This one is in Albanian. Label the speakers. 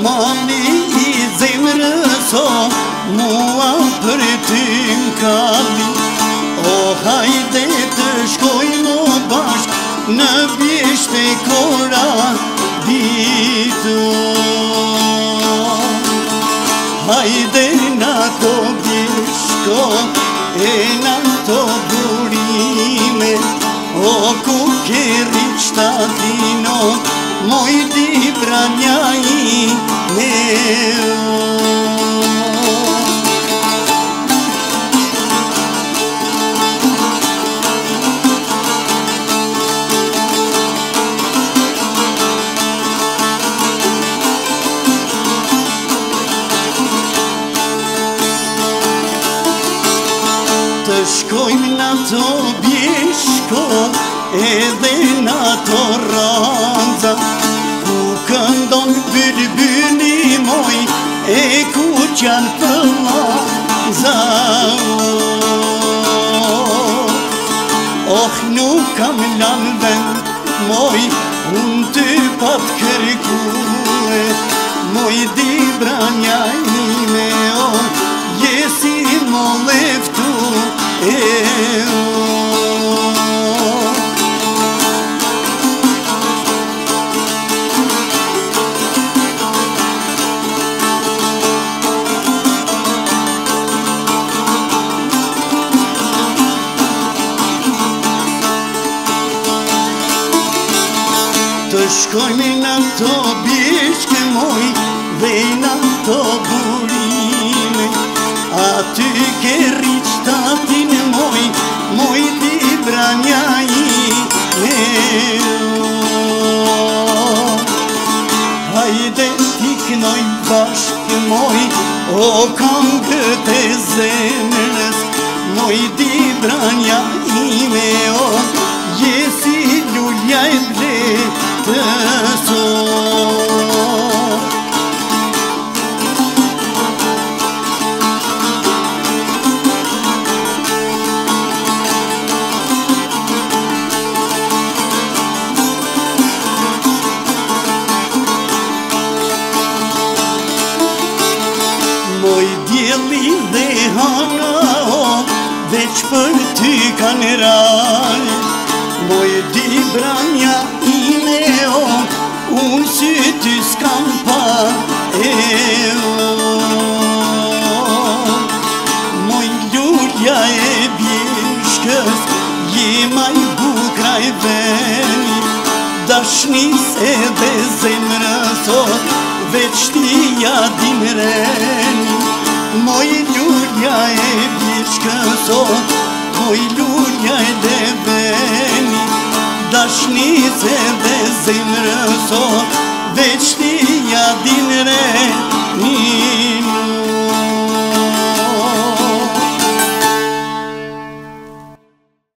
Speaker 1: mani i zemrë so Mua për ty më O hajde të shkoj më bashk Në bjesht e kora ditu Hajde në to bjeshko E në to burime O ku kërri qëta dinot Mojti pra nja i e shkojmë në të bjeshko edhe në të randa Ku këndon bërbëni moj e ku qanë të laza Oh nuk kam lanë vend moj unë të pat kërkule Moj di branja ime oh jesi mole Të shkojmë i nën të bishkëm oj Dhe i të bulim A ty kërë Hajde t'ik nëj bashkë moj, o kam për të zemrës di branja ime me, o jesi lullja e bletë Dhe që për ti kanë rani, Moj di bramja i meon, Unë si ti s'kam pa eon. Moj ljullja e bjeshkës, Jima i bukraj veni, Da shnise dhe se më ti ja dimreni. Moj ljullja e bjeshkës, Shkënë sot, oj lunja e debeni Dashnit se dhe zimrë sot Veç ja din rejt